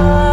love.